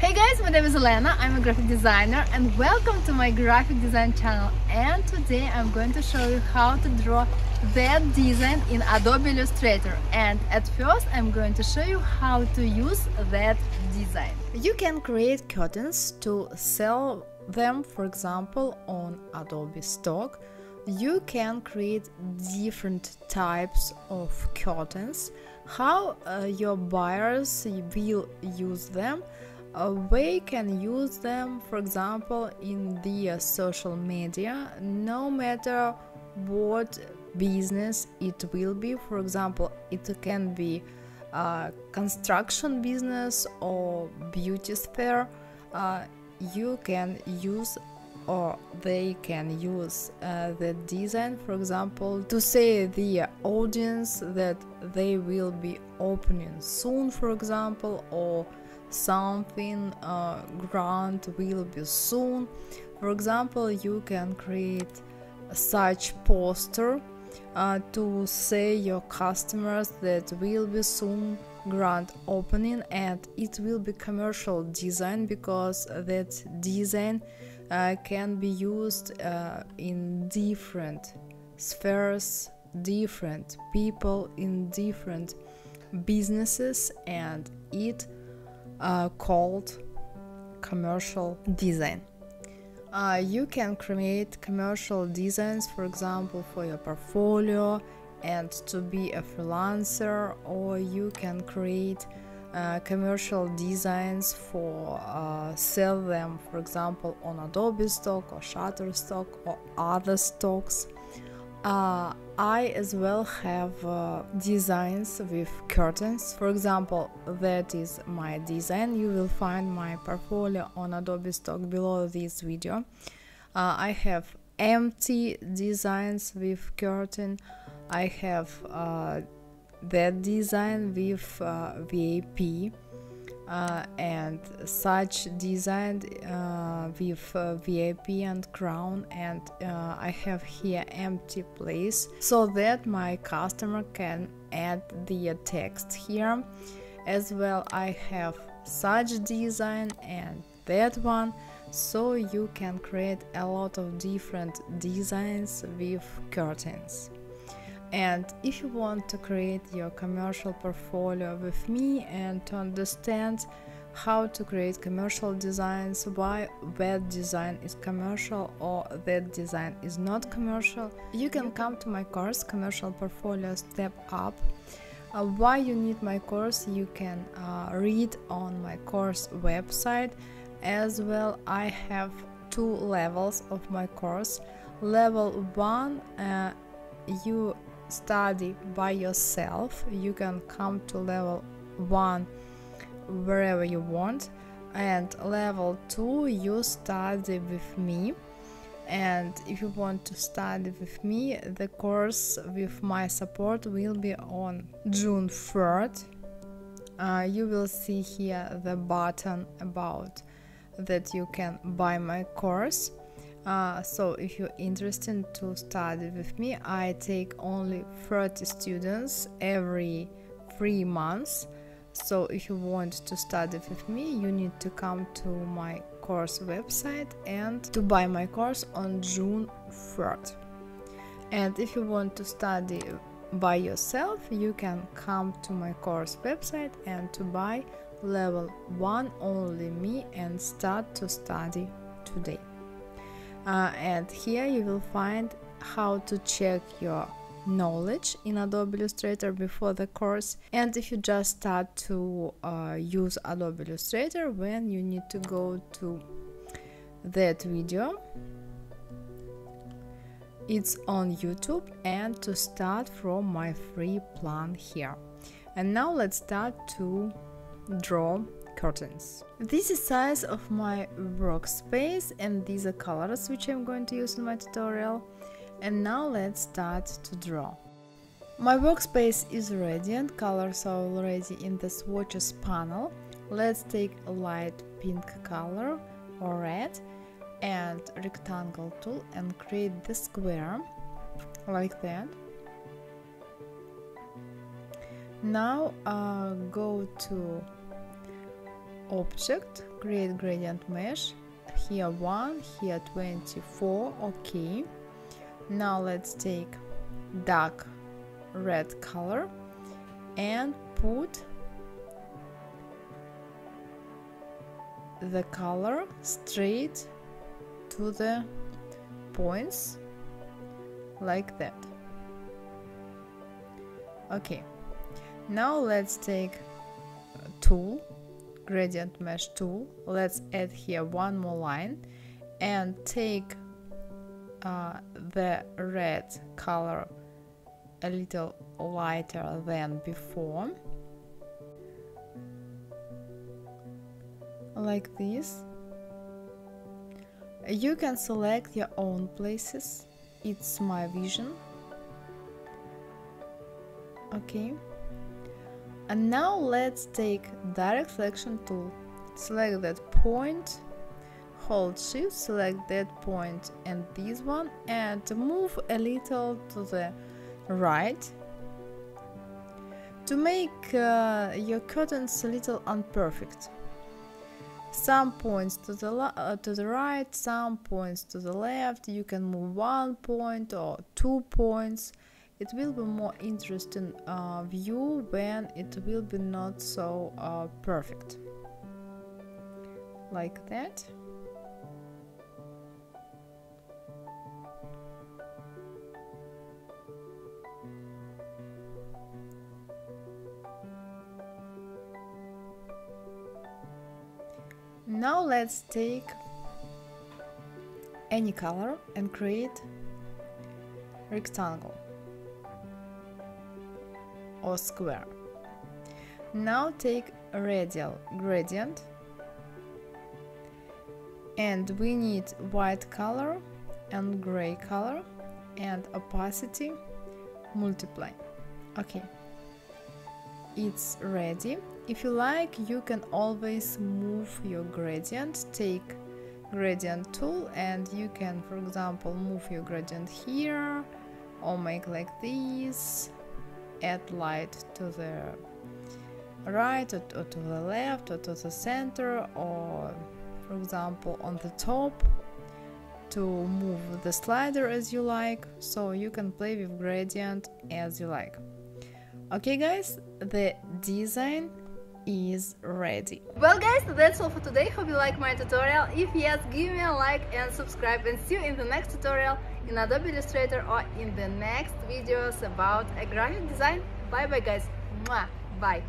Hey guys, my name is Elena, I'm a graphic designer and welcome to my graphic design channel and today I'm going to show you how to draw that design in Adobe Illustrator and at first I'm going to show you how to use that design. You can create curtains to sell them for example on Adobe Stock. You can create different types of curtains, how uh, your buyers will use them we can use them for example in the uh, social media. No matter what business it will be for example it can be a construction business or beauty sphere uh, you can use or they can use uh, the design for example to say the audience that they will be opening soon for example or something uh, grand will be soon. For example you can create such poster uh, to say your customers that will be soon grand opening and it will be commercial design because that design uh, can be used uh, in different spheres different people in different businesses and it uh, called commercial design. Uh, you can create commercial designs, for example, for your portfolio and to be a freelancer, or you can create uh, commercial designs for uh, sell them, for example, on Adobe stock or Shutterstock or other stocks. Uh, I as well have uh, designs with curtains. For example, that is my design. You will find my portfolio on Adobe Stock below this video. Uh, I have empty designs with curtain. I have uh, that design with uh, VAP uh, and such designed uh, with uh, VAP and crown and uh, I have here empty place so that my customer can add the text here. As well I have such design and that one so you can create a lot of different designs with curtains and if you want to create your commercial portfolio with me and to understand how to create commercial designs, why that design is commercial or that design is not commercial, you can come to my course Commercial Portfolio Step Up. Uh, why you need my course you can uh, read on my course website as well I have two levels of my course level 1 uh, you study by yourself you can come to level 1 wherever you want. And level 2 you study with me. And if you want to study with me the course with my support will be on June 3rd uh, you will see here the button about that you can buy my course uh, so if you're interested to study with me, I take only 30 students every three months. So if you want to study with me, you need to come to my course website and to buy my course on June 3rd. And if you want to study by yourself, you can come to my course website and to buy level 1 only me and start to study today uh, and here you will find how to check your knowledge in Adobe Illustrator before the course. And if you just start to uh, use Adobe Illustrator when you need to go to that video it's on YouTube and to start from my free plan here. And now let's start to draw curtains. This is size of my workspace and these are colors which I'm going to use in my tutorial. And now let's start to draw. My workspace is ready and colors are already in the swatches panel. Let's take a light pink color or red and rectangle tool and create the square like that. Now uh, go to object create gradient mesh here 1 here 24 okay. Now let's take dark red color and put the color straight to the points like that. Okay. Now let's take tool gradient mesh tool. Let's add here one more line and take uh, the red color a little lighter than before. Like this. You can select your own places. It's my vision. Okay and now let's take direct selection tool. Select that point hold shift select that point and this one and move a little to the right. To make uh, your curtains a little unperfect. Some points to the uh, to the right some points to the left. You can move one point or two points it will be more interesting uh, view when it will be not so uh, perfect. Like that. Now let's take any color and create rectangle or square. Now take radial gradient and we need white color and gray color and opacity multiply. Okay, it's ready if you like, you can always move your gradient. Take gradient tool and you can, for example, move your gradient here or make like this. Add light to the right or, or to the left or to the center or, for example, on the top to move the slider as you like. So you can play with gradient as you like. Okay guys the design is ready. Well guys, that's all for today. Hope you like my tutorial. If yes, give me a like and subscribe and see you in the next tutorial in Adobe Illustrator or in the next videos about a graphic design. Bye bye guys. Mwah. Bye.